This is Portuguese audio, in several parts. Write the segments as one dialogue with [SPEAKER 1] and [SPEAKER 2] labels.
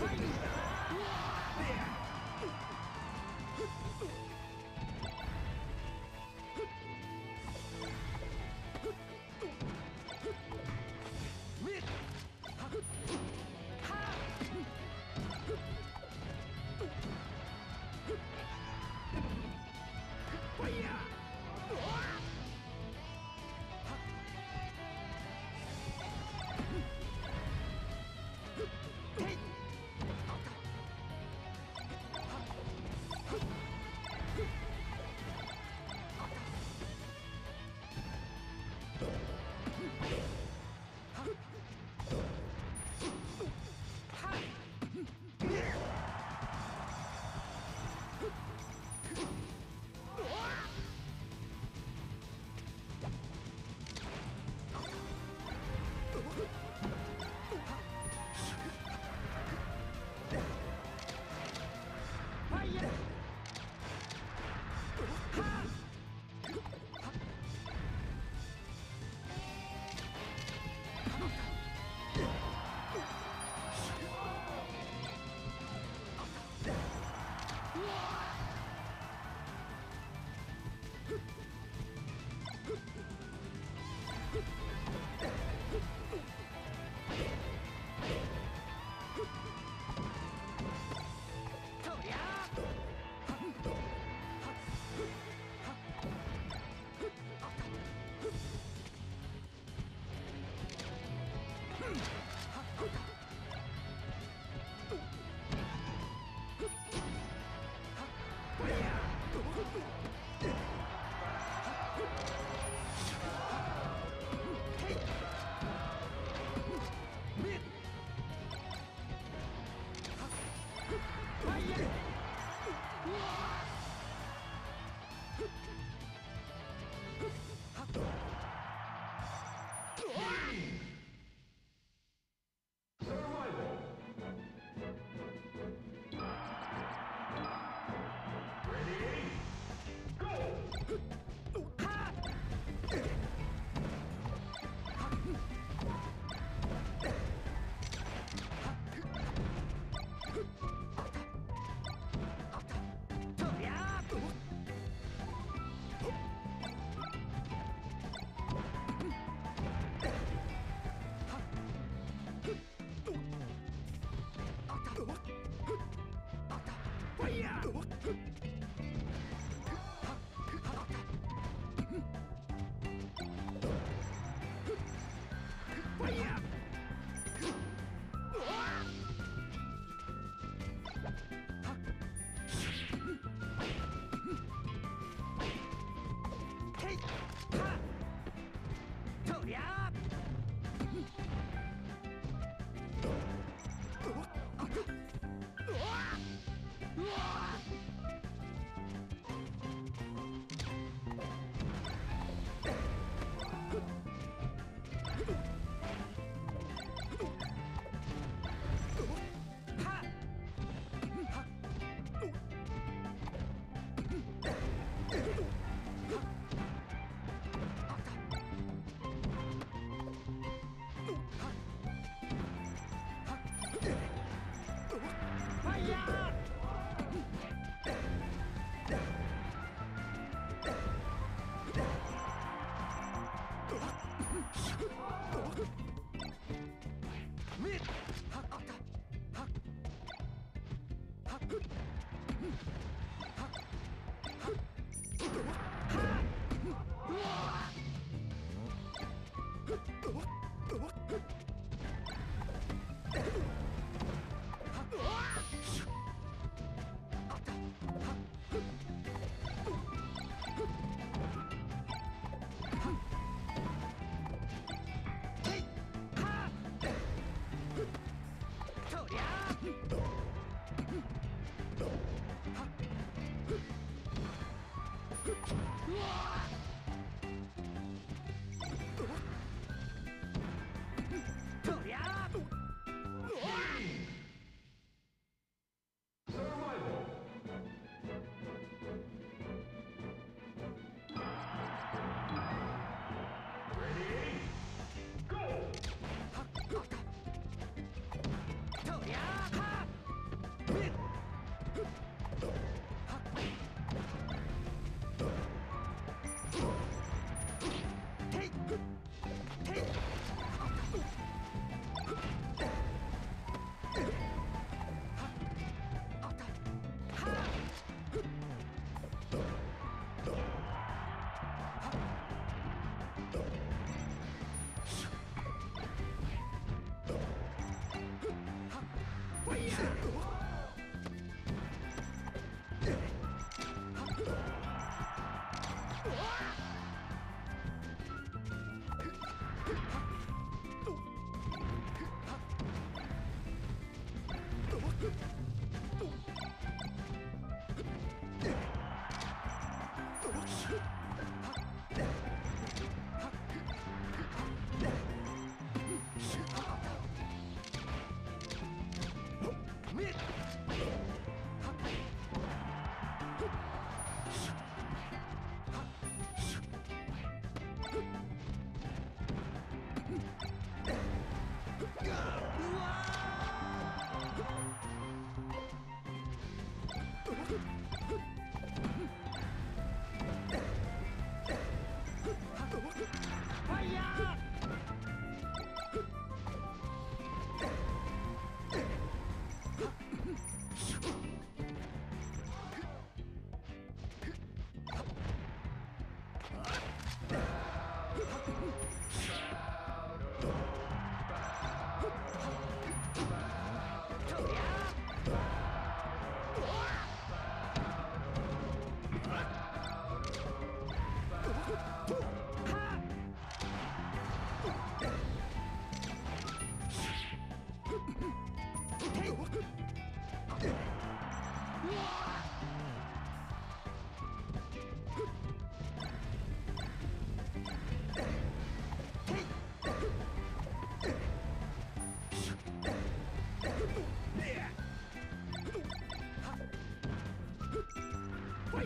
[SPEAKER 1] Tiny! Yeah!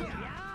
[SPEAKER 1] Yeah.